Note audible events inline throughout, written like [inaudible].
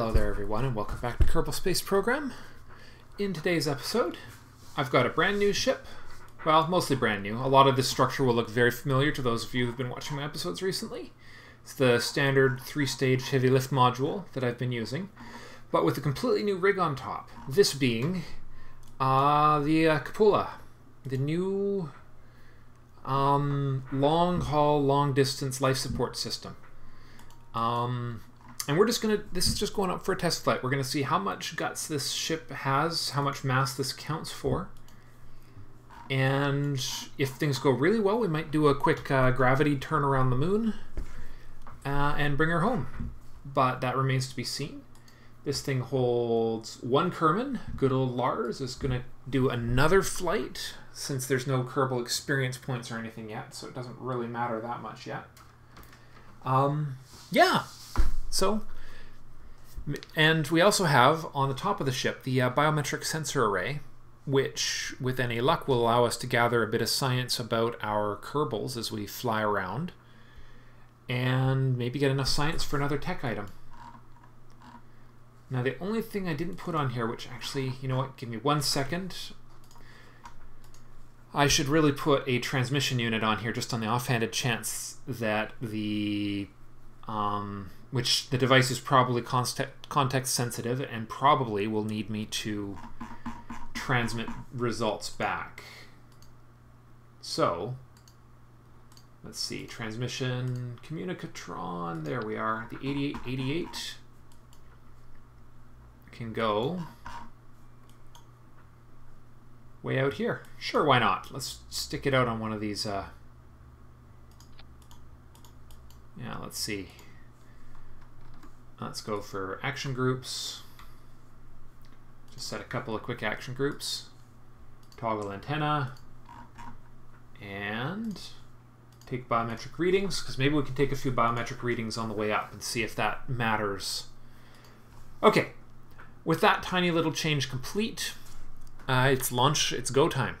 Hello there everyone and welcome back to Kerbal Space Program. In today's episode, I've got a brand new ship. Well, mostly brand new. A lot of this structure will look very familiar to those of you who've been watching my episodes recently. It's the standard three-stage heavy lift module that I've been using, but with a completely new rig on top. This being uh, the uh, the new um, long-haul, long-distance life support system. Um, and we're just gonna, this is just going up for a test flight. We're gonna see how much guts this ship has, how much mass this counts for. And if things go really well, we might do a quick uh, gravity turn around the moon uh, and bring her home. But that remains to be seen. This thing holds one Kerman. Good old Lars is going to do another flight since there's no Kerbal experience points or anything yet, so it doesn't really matter that much yet. Um, yeah, so, and we also have on the top of the ship the uh, biometric sensor array, which, with any luck, will allow us to gather a bit of science about our Kerbals as we fly around, and maybe get enough science for another tech item. Now, the only thing I didn't put on here, which actually, you know what, give me one second. I should really put a transmission unit on here just on the offhanded chance that the um, which the device is probably context sensitive and probably will need me to transmit results back. So, let's see, transmission, Communotron, there we are, the 8888 can go way out here. Sure, why not? Let's stick it out on one of these, uh, yeah, let's see. Let's go for action groups. Just set a couple of quick action groups. Toggle antenna. And take biometric readings, because maybe we can take a few biometric readings on the way up and see if that matters. Okay, with that tiny little change complete, uh, it's launch, it's go time.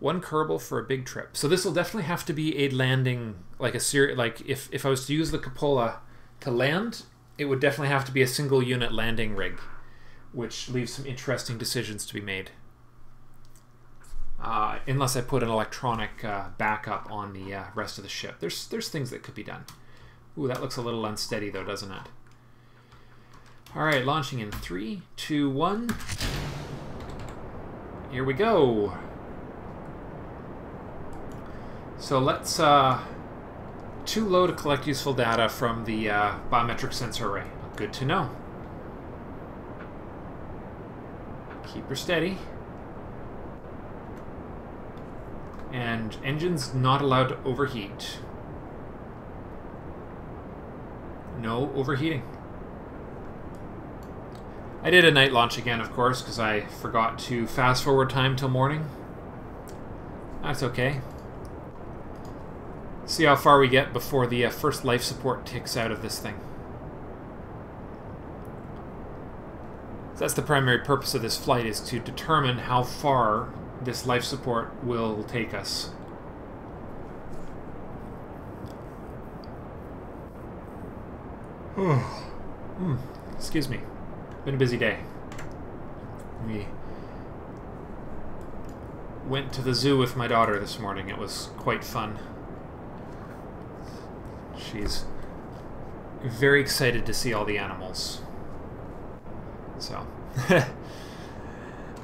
One Kerbal for a big trip. So this will definitely have to be a landing, like a series, like if, if I was to use the Cupola to land, it would definitely have to be a single unit landing rig, which leaves some interesting decisions to be made. Uh, unless I put an electronic uh, backup on the uh, rest of the ship. There's, there's things that could be done. Ooh, that looks a little unsteady though, doesn't it? Alright, launching in three, two, one. Here we go. So let's uh, too low to collect useful data from the uh, biometric sensor array. Good to know. Keep her steady. And engine's not allowed to overheat. No overheating. I did a night launch again, of course, because I forgot to fast forward time till morning. That's okay. See how far we get before the uh, first life support ticks out of this thing. So that's the primary purpose of this flight, is to determine how far this life support will take us. mm, excuse me. Been a busy day. We went to the zoo with my daughter this morning. It was quite fun. She's very excited to see all the animals. So. [laughs]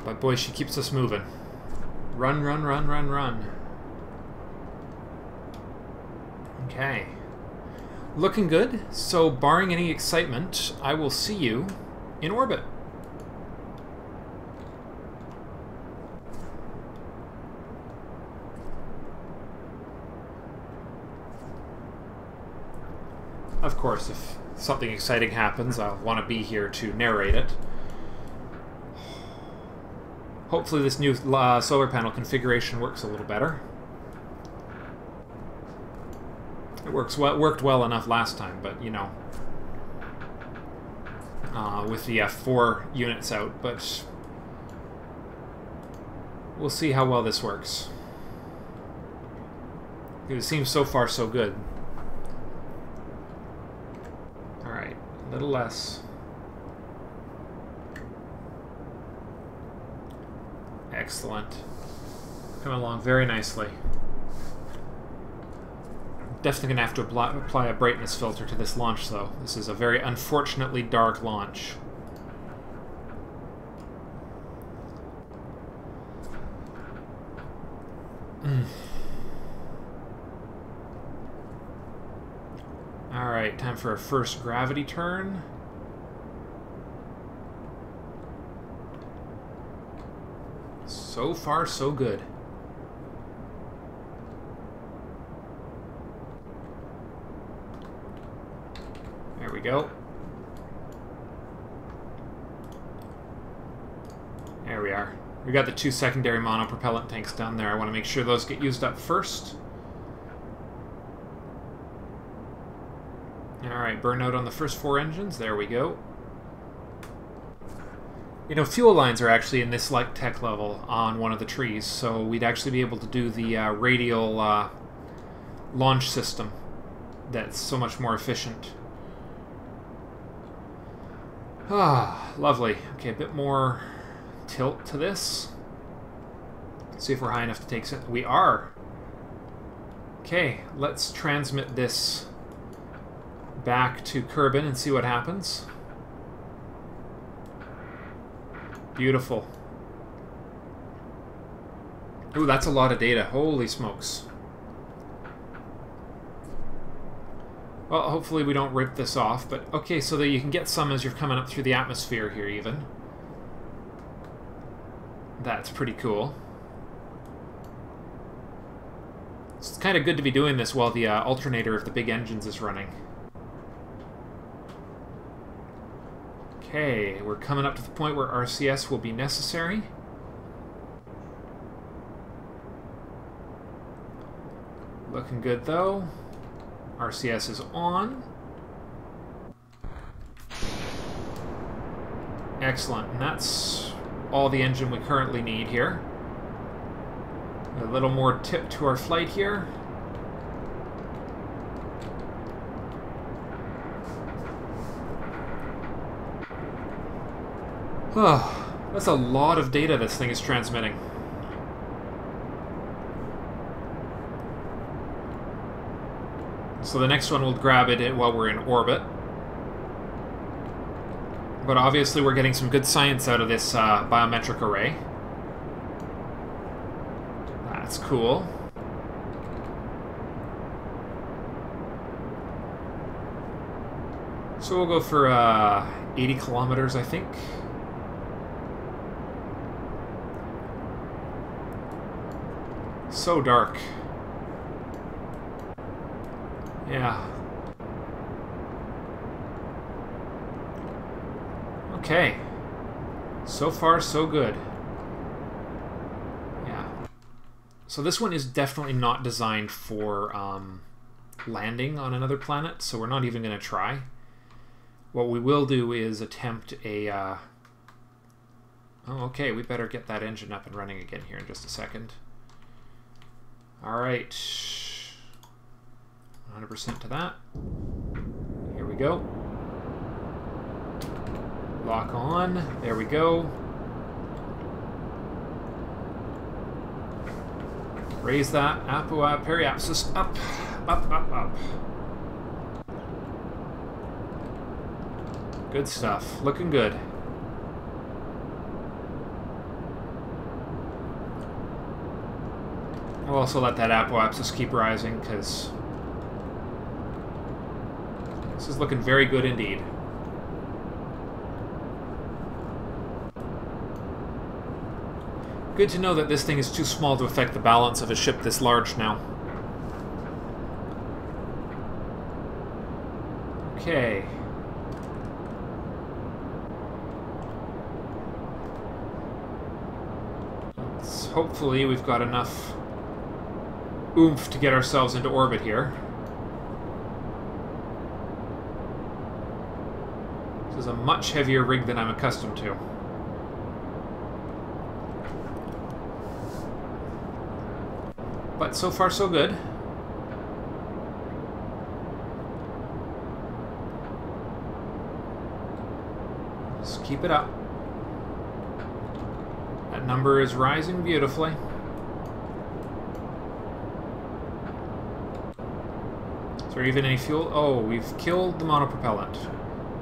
but boy, she keeps us moving. Run, run, run, run, run. Okay. Looking good. So, barring any excitement, I will see you in orbit. Of course, if something exciting happens, I'll want to be here to narrate it. Hopefully this new uh, solar panel configuration works a little better. It works well, worked well enough last time, but you know, uh, with the F4 units out, but we'll see how well this works. It seems so far so good. Little less. Excellent. Coming along very nicely. Definitely going to have to apply a brightness filter to this launch, though. This is a very unfortunately dark launch. Mm. Alright, time for a first gravity turn. So far, so good. There we go. There we are. We got the two secondary monopropellant tanks down there. I want to make sure those get used up first. Alright, burnout on the first four engines. There we go. You know, fuel lines are actually in this like tech level on one of the trees, so we'd actually be able to do the uh, radial uh, launch system that's so much more efficient. Ah, lovely. Okay, a bit more tilt to this. Let's see if we're high enough to take... We are! Okay, let's transmit this back to Kerbin and see what happens. Beautiful. Ooh, that's a lot of data. Holy smokes. Well, hopefully we don't rip this off, but okay, so that you can get some as you're coming up through the atmosphere here, even. That's pretty cool. It's kind of good to be doing this while the uh, alternator of the big engines is running. Okay, we're coming up to the point where RCS will be necessary. Looking good, though. RCS is on. Excellent, and that's all the engine we currently need here. A little more tip to our flight here. Oh, that's a lot of data this thing is transmitting. So the next one will grab it while we're in orbit. But obviously we're getting some good science out of this uh, biometric array. That's cool. So we'll go for uh, 80 kilometers, I think. So dark. Yeah. Okay. So far, so good. Yeah. So this one is definitely not designed for um, landing on another planet, so we're not even going to try. What we will do is attempt a... Uh... Oh, okay, we better get that engine up and running again here in just a second. All right. 100% to that. Here we go. Lock on. There we go. Raise that apoap uh, periapsis up, up, up, up. Good stuff. Looking good. We'll also let that apoapsis keep rising, because this is looking very good indeed. Good to know that this thing is too small to affect the balance of a ship this large now. Okay. hopefully we've got enough oomph to get ourselves into orbit here. This is a much heavier rig than I'm accustomed to. But so far so good. Keep it up. That number is rising beautifully. Is there even any fuel? Oh, we've killed the monopropellant.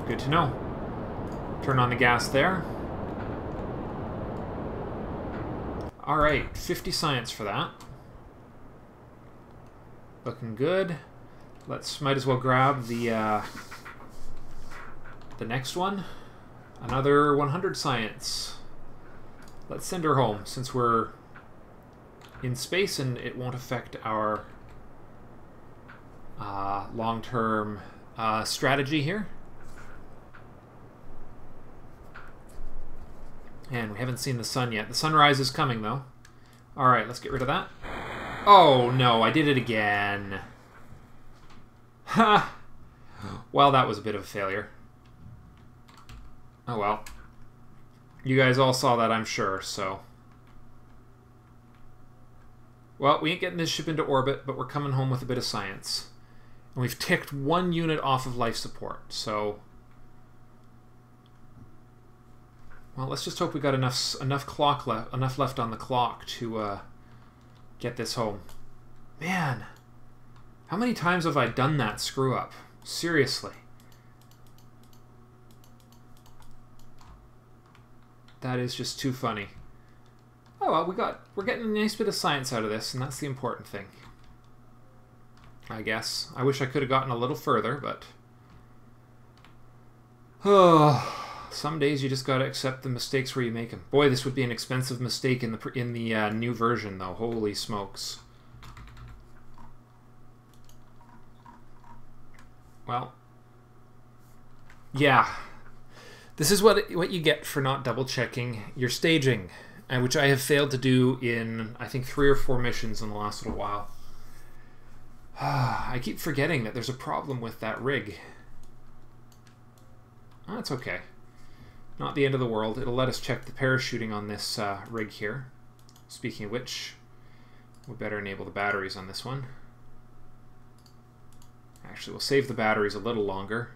Good to know. Turn on the gas there. Alright, 50 science for that. Looking good. Let's might as well grab the uh, the next one. Another 100 science. Let's send her home since we're in space and it won't affect our uh, long-term uh, strategy here. And we haven't seen the sun yet. The sunrise is coming, though. Alright, let's get rid of that. Oh, no, I did it again. Ha! well, that was a bit of a failure. Oh, well. You guys all saw that, I'm sure, so... Well, we ain't getting this ship into orbit, but we're coming home with a bit of science. And we've ticked one unit off of life support, so... Well, let's just hope we got enough enough clock left enough left on the clock to uh, get this home. Man, how many times have I done that screw up? Seriously. That is just too funny. Oh well, we got we're getting a nice bit of science out of this, and that's the important thing. I guess. I wish I could have gotten a little further, but oh. [sighs] Some days you just gotta accept the mistakes where you make them. Boy, this would be an expensive mistake in the in the uh, new version, though. Holy smokes! Well, yeah, this is what what you get for not double checking your staging, which I have failed to do in I think three or four missions in the last little while. I keep forgetting that there's a problem with that rig. That's okay. Not the end of the world. It'll let us check the parachuting on this uh, rig here. Speaking of which, we better enable the batteries on this one. Actually, we'll save the batteries a little longer.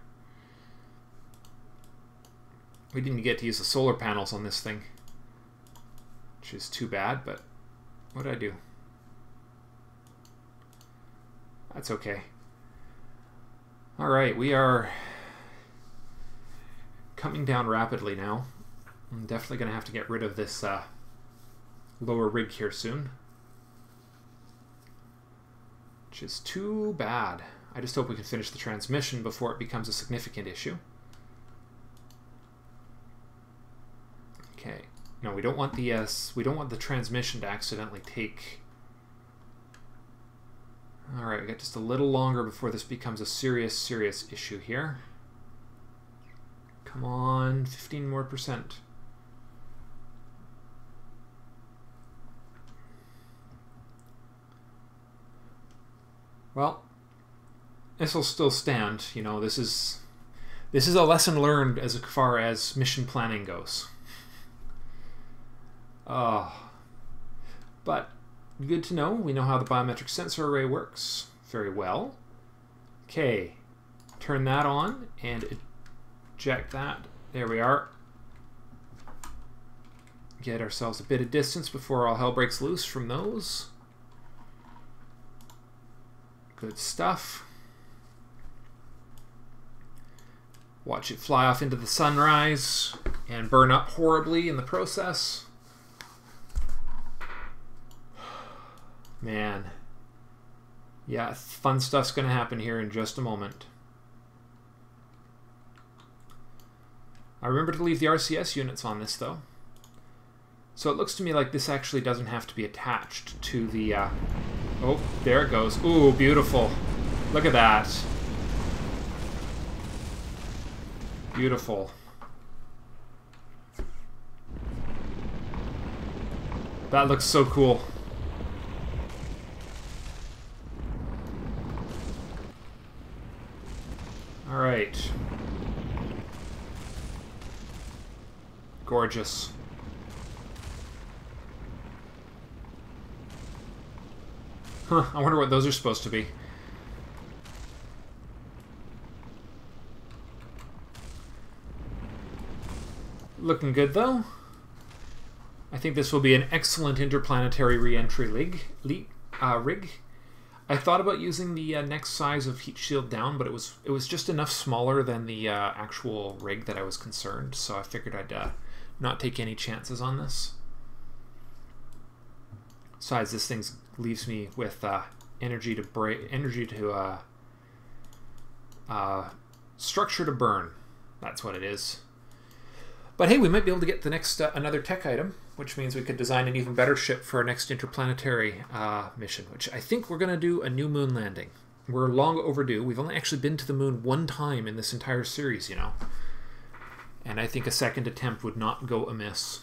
We didn't get to use the solar panels on this thing, which is too bad, but what did I do? That's okay. All right, we are coming down rapidly now. I'm definitely going to have to get rid of this uh, lower rig here soon. Which is too bad. I just hope we can finish the transmission before it becomes a significant issue. Okay. No, we don't want the uh, we don't want the transmission to accidentally take. All right, we got just a little longer before this becomes a serious, serious issue here. Come on, 15 more percent. Well, this will still stand. You know, this is this is a lesson learned as far as mission planning goes. Uh, but good to know. We know how the biometric sensor array works very well. Okay, turn that on and eject that. There we are. Get ourselves a bit of distance before all hell breaks loose from those. Good stuff. Watch it fly off into the sunrise and burn up horribly in the process. Man. Yeah, fun stuff's going to happen here in just a moment. I remember to leave the RCS units on this though. So it looks to me like this actually doesn't have to be attached to the... Uh... Oh, there it goes. Ooh, beautiful. Look at that. Beautiful. That looks so cool. Gorgeous. Huh, I wonder what those are supposed to be. Looking good though. I think this will be an excellent interplanetary reentry rig. Uh, rig. I thought about using the uh, next size of heat shield down, but it was it was just enough smaller than the uh, actual rig that I was concerned. So I figured I'd uh, not take any chances on this. Besides, this thing leaves me with uh, energy to break, energy to uh, uh, structure to burn. That's what it is. But hey, we might be able to get the next uh, another tech item, which means we could design an even better ship for our next interplanetary uh, mission, which I think we're going to do a new moon landing. We're long overdue. We've only actually been to the moon one time in this entire series, you know. And I think a second attempt would not go amiss.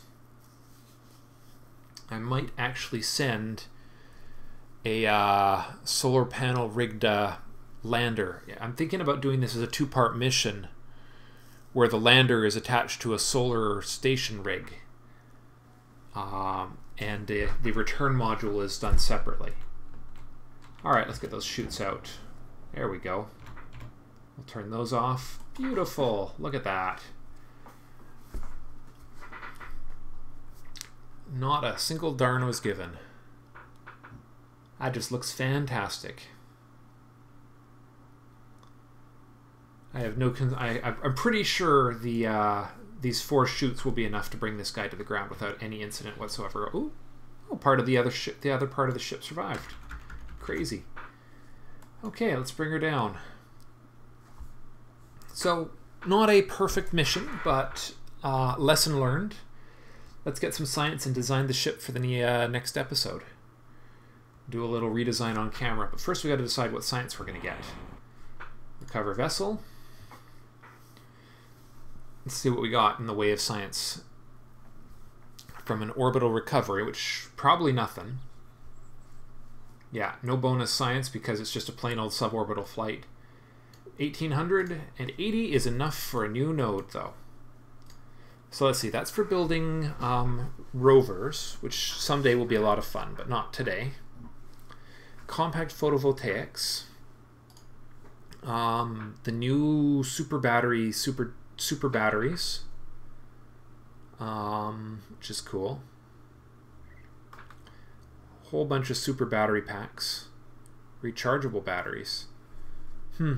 I might actually send a uh, solar panel rigged uh, lander. I'm thinking about doing this as a two part mission where the lander is attached to a solar station rig. Um, and the, the return module is done separately. Alright, let's get those chutes out. There we go. We'll turn those off. Beautiful. Look at that. Not a single darn was given. That just looks fantastic. I have no. I, I'm pretty sure the uh, these four chutes will be enough to bring this guy to the ground without any incident whatsoever. Ooh, oh, part of the other ship, the other part of the ship survived. Crazy. Okay, let's bring her down. So, not a perfect mission, but uh, lesson learned. Let's get some science and design the ship for the uh, next episode. Do a little redesign on camera, but first we got to decide what science we're going to get. Recover vessel. Let's see what we got in the way of science from an orbital recovery, which probably nothing. Yeah, no bonus science because it's just a plain old suborbital flight. 1880 is enough for a new node, though. So let's see, that's for building um, rovers, which someday will be a lot of fun, but not today. Compact photovoltaics. Um, the new super battery, super super batteries, um, which is cool. Whole bunch of super battery packs, rechargeable batteries. Hmm.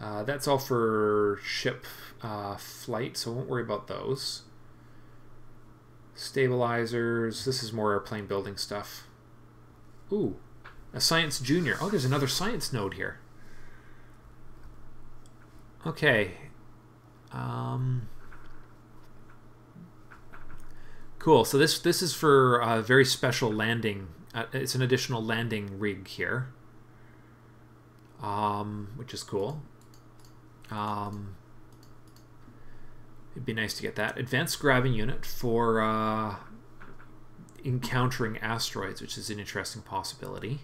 Uh, that's all for ship uh, flight, so I won't worry about those. Stabilizers. This is more airplane building stuff. Ooh, a science junior. Oh, there's another science node here. Okay. Um, cool. So this this is for a very special landing. Uh, it's an additional landing rig here, um, which is cool. Um, it'd be nice to get that advanced grabbing unit for uh, encountering asteroids, which is an interesting possibility.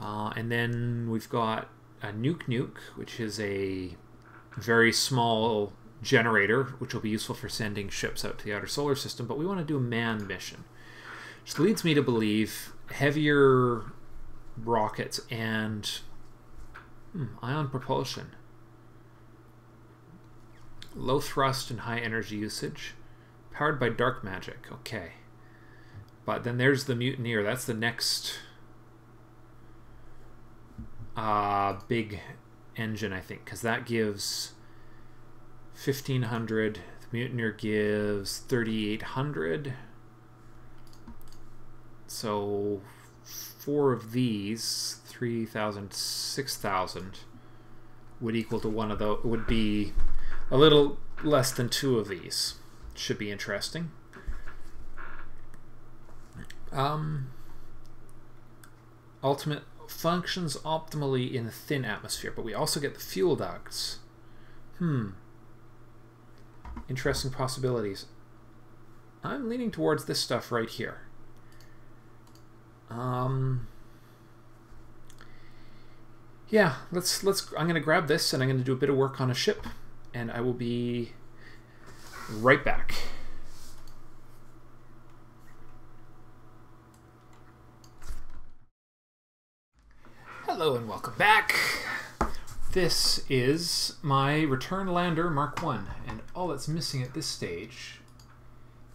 Uh, and then we've got a Nuke Nuke, which is a very small generator, which will be useful for sending ships out to the outer solar system, but we want to do a manned mission. Which leads me to believe heavier rockets and hmm, ion propulsion. Low thrust and high energy usage. Powered by dark magic. Okay. But then there's the Mutineer. That's the next uh, big engine, I think, because that gives 1500. The Mutineer gives 3800. So four of these, 3000, 6000 would equal to one of those, would be a little less than two of these. Should be interesting. Um, ultimate functions optimally in a thin atmosphere, but we also get the fuel ducts. Hmm. Interesting possibilities. I'm leaning towards this stuff right here. Um, yeah, let's let's. I'm to grab this and I'm to do a bit of work on a ship, and I will be right back. Hello and welcome back. this is my return lander Mark 1, and all that's missing at this stage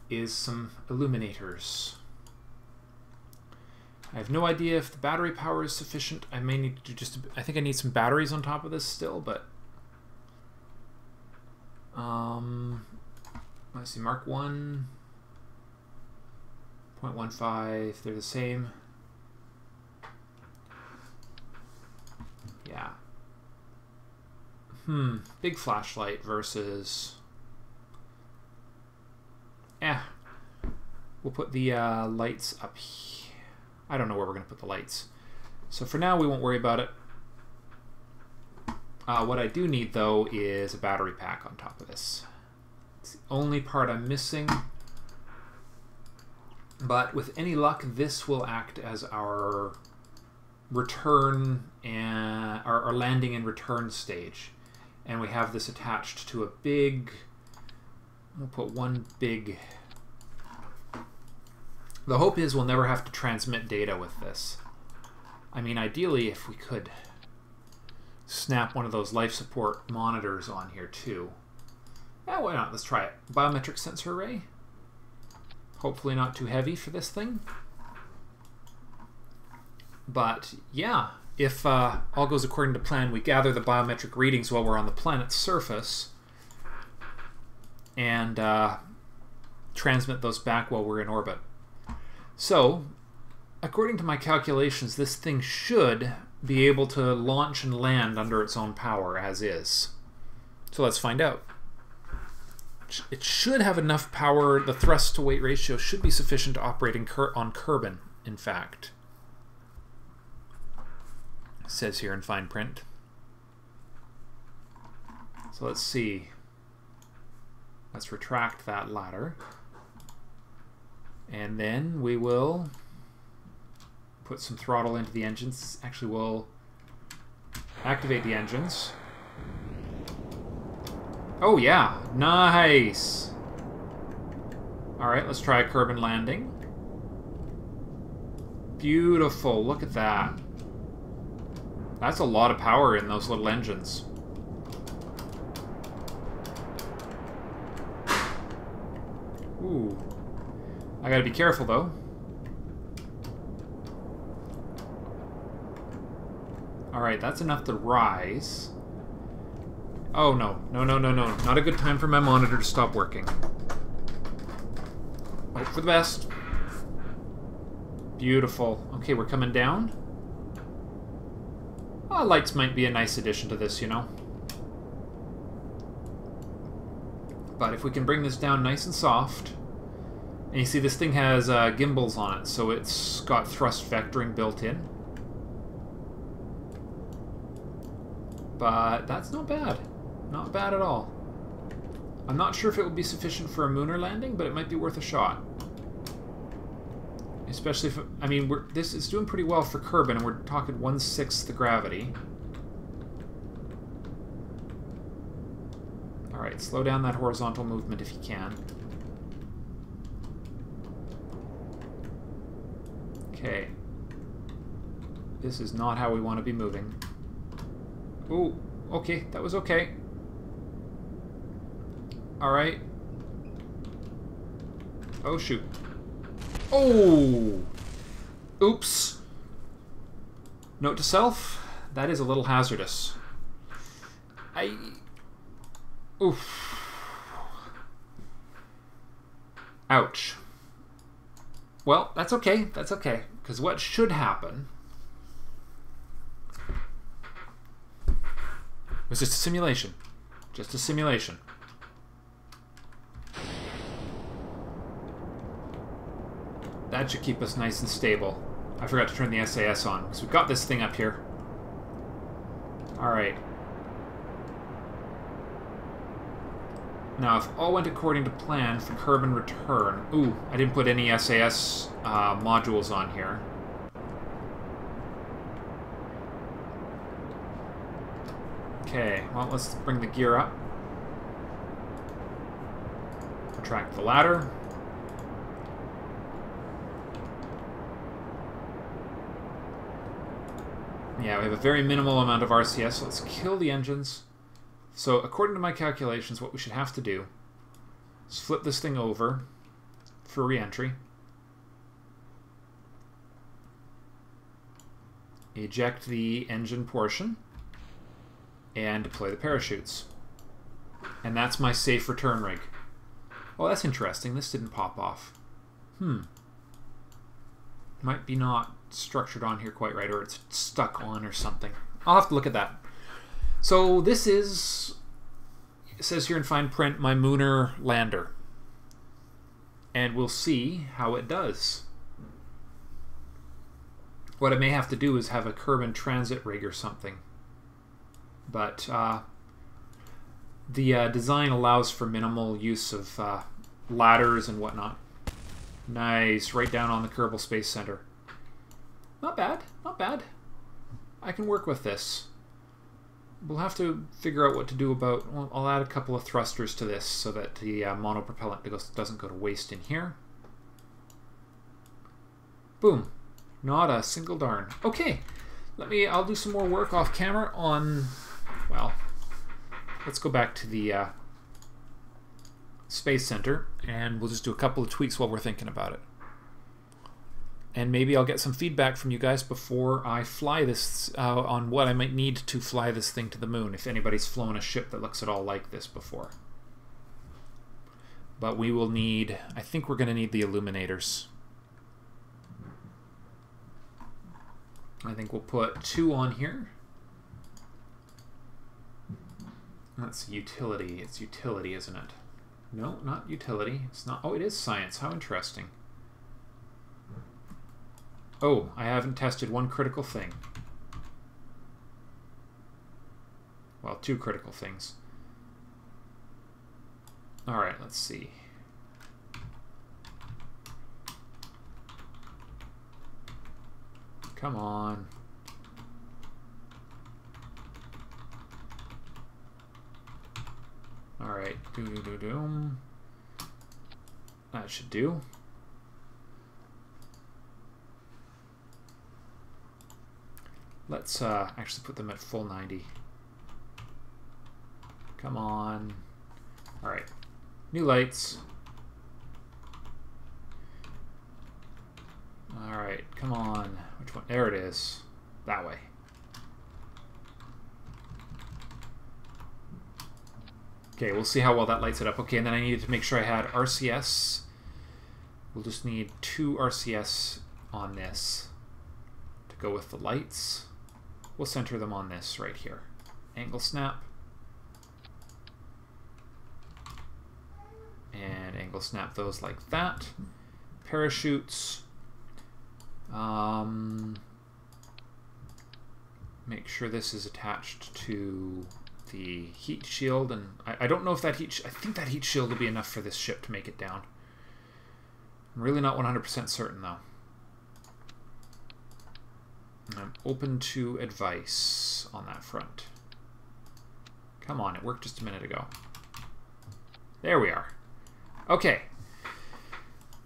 is some illuminators. I have no idea if the battery power is sufficient. I may need to just, I think I need some batteries on top of this still, but... Um, let's see, Mark 1, 0.15, they're the same. Yeah. Hmm, big flashlight versus... Eh. We'll put the uh, lights up here. I don't know where we're going to put the lights. So for now, we won't worry about it. Uh, what I do need, though, is a battery pack on top of this. It's the only part I'm missing. But with any luck, this will act as our return uh, and our, our landing and return stage. And we have this attached to a big, we'll put one big the hope is we'll never have to transmit data with this. I mean, ideally, if we could snap one of those life support monitors on here too. Yeah, why not? Let's try it. Biometric sensor array. Hopefully not too heavy for this thing. But yeah, if uh, all goes according to plan, we gather the biometric readings while we're on the planet's surface and uh, transmit those back while we're in orbit. So, according to my calculations, this thing should be able to launch and land under its own power as is. So let's find out. It should have enough power, the thrust to weight ratio should be sufficient to operate on Kerbin, in fact. Says here in fine print. So let's see. Let's retract that ladder. And then we will put some throttle into the engines. Actually, we'll activate the engines. Oh, yeah. Nice. All right, let's try a Kerbin landing. Beautiful. Look at that. That's a lot of power in those little engines. Ooh. I gotta be careful, though. Alright, that's enough to rise. Oh, no. No, no, no, no. Not a good time for my monitor to stop working. Hope for the best. Beautiful. Okay, we're coming down. Oh, lights might be a nice addition to this, you know. But if we can bring this down nice and soft... And you see this thing has uh, gimbals on it, so it's got thrust vectoring built in. But that's not bad. Not bad at all. I'm not sure if it would be sufficient for a mooner landing, but it might be worth a shot. Especially if, I mean, we're, this is doing pretty well for Kerbin, and we're talking one-sixth the gravity. Alright, slow down that horizontal movement if you can. Okay. This is not how we want to be moving. Oh, okay, that was okay. Alright. Oh, shoot. Oh! Oops. Note to self, that is a little hazardous. I... Oof. Ouch. Well, that's okay. That's okay. Because what should happen was just a simulation. Just a simulation. That should keep us nice and stable. I forgot to turn the SAS on, because we've got this thing up here. Alright. Now, if all went according to plan for Kerbin return... Ooh, I didn't put any SAS uh, modules on here. Okay, well, let's bring the gear up. Retract the ladder. Yeah, we have a very minimal amount of RCS, let's kill the engines. So according to my calculations, what we should have to do is flip this thing over for re-entry. Eject the engine portion and deploy the parachutes. And that's my safe return rig. Well, that's interesting. This didn't pop off. Hmm. Might be not structured on here quite right, or it's stuck on or something. I'll have to look at that. So this is, says here in fine print, my Mooner lander. And we'll see how it does. What I may have to do is have a Kerbin transit rig or something. But uh, the uh, design allows for minimal use of uh, ladders and whatnot. Nice, right down on the Kerbal Space Center. Not bad, not bad. I can work with this. We'll have to figure out what to do about... Well, I'll add a couple of thrusters to this so that the uh, monopropellant doesn't go to waste in here. Boom. Not a single darn. Okay, let me... I'll do some more work off camera on... Well, let's go back to the uh, Space Center, and we'll just do a couple of tweaks while we're thinking about it and maybe I'll get some feedback from you guys before I fly this uh, on what I might need to fly this thing to the moon, if anybody's flown a ship that looks at all like this before. But we will need, I think we're going to need the illuminators. I think we'll put two on here. That's utility. It's utility, isn't it? No, not utility. It's not. Oh, it is science. How interesting. Oh, I haven't tested one critical thing. Well, two critical things. Alright, let's see. Come on. Alright, do do do do. That should do. Let's uh, actually put them at full 90. Come on. All right. New lights. All right, come on. Which one? There it is. That way. Okay, we'll see how well that lights it up. Okay, and then I needed to make sure I had RCS. We'll just need two RCS on this to go with the lights. We'll center them on this right here. Angle snap. And angle snap those like that. Parachutes. Um, make sure this is attached to the heat shield. And I, I don't know if that heat... I think that heat shield will be enough for this ship to make it down. I'm really not 100% certain, though. I'm open to advice on that front. Come on, it worked just a minute ago. There we are. Okay.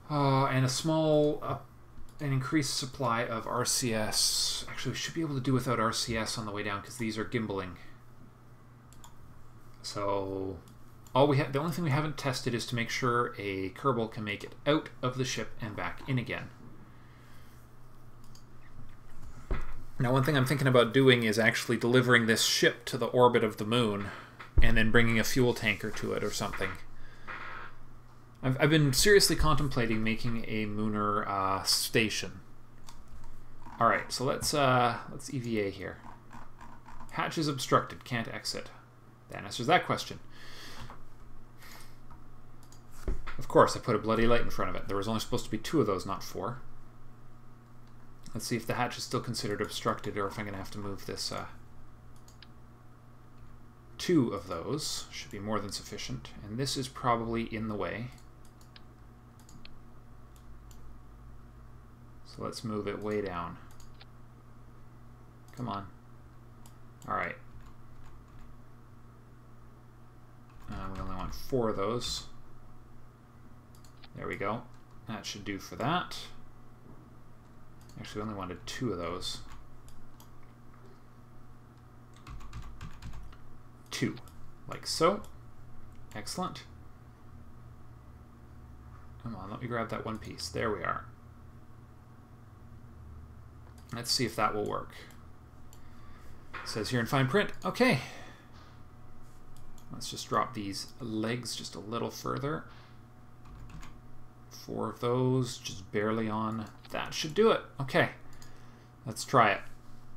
Uh, and a small, uh, an increased supply of RCS. Actually, we should be able to do without RCS on the way down because these are gimbaling. So, all we have, the only thing we haven't tested is to make sure a Kerbal can make it out of the ship and back in again. Now, one thing I'm thinking about doing is actually delivering this ship to the orbit of the moon and then bringing a fuel tanker to it or something. I've, I've been seriously contemplating making a Mooner uh, station. All right, so let's uh, let's EVA here. Hatch is obstructed, can't exit. That answers that question. Of course, I put a bloody light in front of it. There was only supposed to be two of those, not four. Let's see if the hatch is still considered obstructed or if I'm going to have to move this. Uh, two of those should be more than sufficient. And this is probably in the way. So let's move it way down. Come on. Alright. Uh, we only want four of those. There we go. That should do for that. Actually, only wanted two of those. Two, like so. Excellent. Come on, let me grab that one piece. There we are. Let's see if that will work. It says here in fine print. Okay. Let's just drop these legs just a little further. Four of those, just barely on. That should do it. Okay. Let's try it.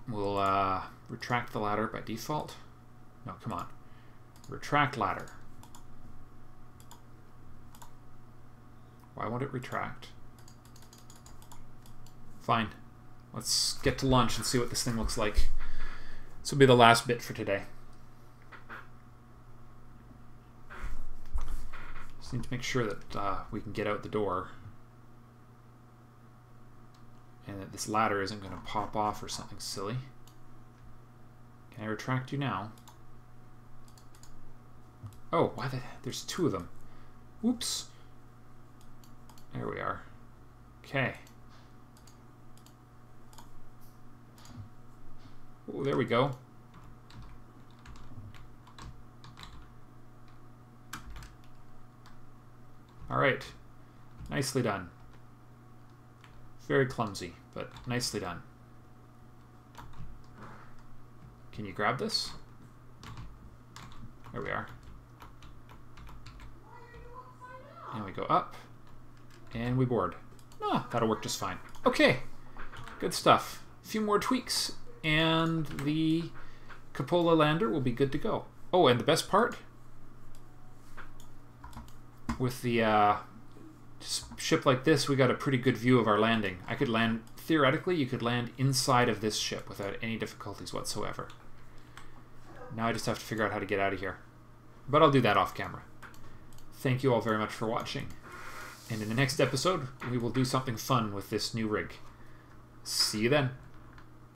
We'll uh, retract the ladder by default. No, come on. Retract ladder. Why won't it retract? Fine. Let's get to lunch and see what this thing looks like. This will be the last bit for today. Need to make sure that uh, we can get out the door. And that this ladder isn't going to pop off or something silly. Can I retract you now? Oh, why the... There's two of them. Oops. There we are. Okay. Oh, there we go. All right. Nicely done. Very clumsy, but nicely done. Can you grab this? There we are. And we go up. And we board. Ah, that'll work just fine. Okay. Good stuff. A few more tweaks and the Cupola lander will be good to go. Oh, and the best part? With the uh, ship like this, we got a pretty good view of our landing. I could land, theoretically, you could land inside of this ship without any difficulties whatsoever. Now I just have to figure out how to get out of here. But I'll do that off camera. Thank you all very much for watching. And in the next episode, we will do something fun with this new rig. See you then.